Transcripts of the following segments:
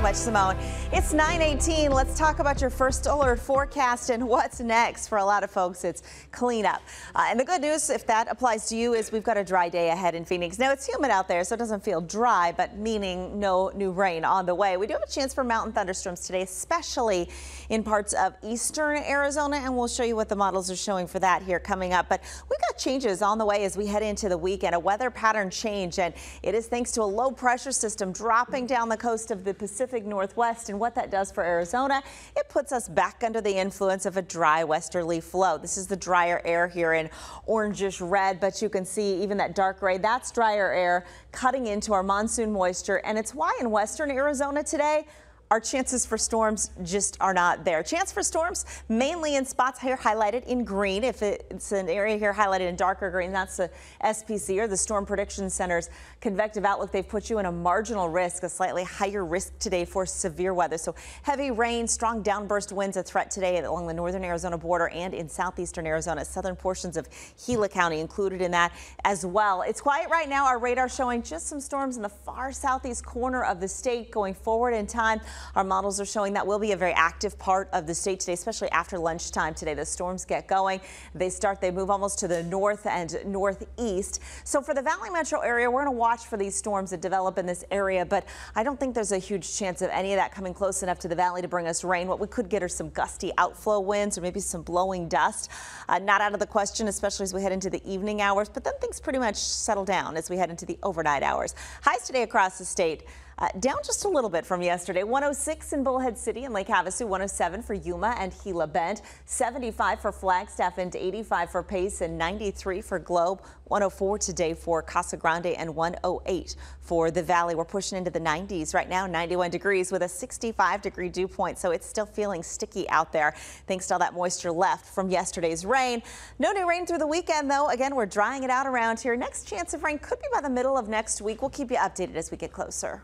so much, Simone. It's 918. Let's talk about your first alert forecast and what's next. For a lot of folks, it's cleanup. Uh, and the good news, if that applies to you, is we've got a dry day ahead in Phoenix. Now, it's humid out there, so it doesn't feel dry, but meaning no new rain on the way. We do have a chance for mountain thunderstorms today, especially in parts of eastern Arizona, and we'll show you what the models are showing for that here coming up. But we've got changes on the way as we head into the weekend, a weather pattern change, and it is thanks to a low pressure system dropping down the coast of the Pacific Northwest. And what that does for Arizona, it puts us back under the influence of a dry westerly flow. This is the drier air here in orangish red, but you can see even that dark gray, that's drier air cutting into our monsoon moisture. And it's why in western Arizona today, our chances for storms just are not there. Chance for storms mainly in spots here highlighted in green. If it's an area here highlighted in darker green, that's the SPC or the Storm Prediction Center's convective outlook. They've put you in a marginal risk, a slightly higher risk today for severe weather. So heavy rain, strong downburst winds a threat today along the northern Arizona border and in southeastern Arizona. Southern portions of Gila County included in that as well. It's quiet right now. Our radar showing just some storms in the far southeast corner of the state going forward in time. Our models are showing that will be a very active part of the state today, especially after lunchtime today. The storms get going. They start, they move almost to the north and northeast. So for the Valley Metro area, we're going to watch for these storms that develop in this area, but I don't think there's a huge chance of any of that coming close enough to the valley to bring us rain. What we could get are some gusty outflow winds or maybe some blowing dust. Uh, not out of the question, especially as we head into the evening hours, but then things pretty much settle down as we head into the overnight hours. Highs today across the state. Uh, down just a little bit from yesterday. 106 in Bullhead City and Lake Havasu, 107 for Yuma and Gila Bend, 75 for Flagstaff and 85 for Payson and 93 for Globe, 104 today for Casa Grande and 108 for the Valley. We're pushing into the 90s right now, 91 degrees with a 65 degree dew point, so it's still feeling sticky out there thanks to all that moisture left from yesterday's rain. No new rain through the weekend though. Again, we're drying it out around here. Next chance of rain could be by the middle of next week. We'll keep you updated as we get closer.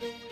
Bye.